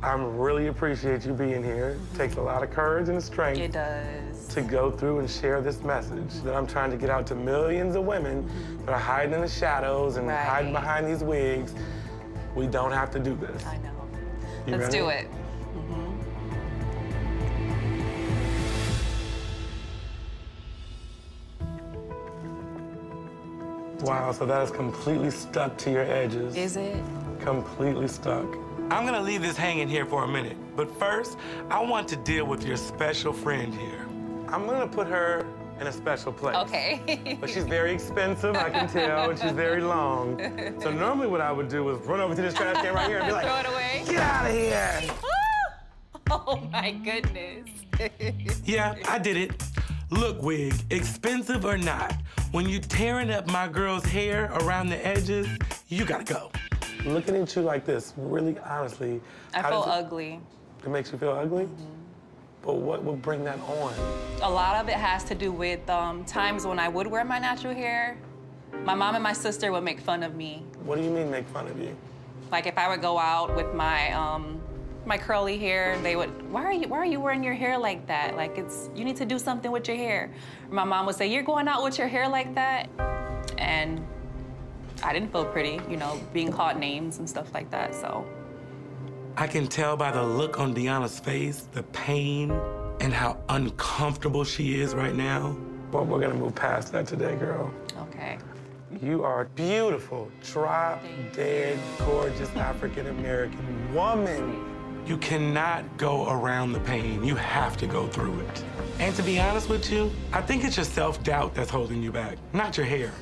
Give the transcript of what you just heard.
I really appreciate you being here. It takes a lot of courage and strength. It does. To go through and share this message that I'm trying to get out to millions of women that are hiding in the shadows and Right. hiding behind these wigs. We don't have to do this. I know. You Let's do ready? it. Mm-hmm. Wow, so that is completely stuck to your edges. Is it? completely stuck. I'm gonna leave this hanging here for a minute, but first, I want to deal with your special friend here. I'm gonna put her in a special place. Okay. But she's very expensive, I can tell, and she's very long. So normally what I would do is run over to this trash can right here and be like, Throw it away. get out of here. Oh my goodness. Yeah, I did it. Look, wig, expensive or not, when you tearing up my girl's hair around the edges, you gotta go. Looking at you like this, really honestly, I how feel it- ugly. It makes you feel ugly? But what would bring that on? A lot of it has to do with um, times when I would wear my natural hair. My mom and my sister would make fun of me. What do you mean make fun of you? Like if I would go out with my um, my curly hair, they would, why are you why are you wearing your hair like that? Like it's you need to do something with your hair. My mom would say, You're going out with your hair like that? And I didn't feel pretty, you know, being called names and stuff like that. So I can tell by the look on Deanna's face, the pain, and how uncomfortable she is right now. But we're gonna move past that today, girl. okay. You are a beautiful, drop dead, gorgeous African American woman. You cannot go around the pain. You have to go through it. And to be honest with you, I think it's your self doubt that's holding you back, not your hair.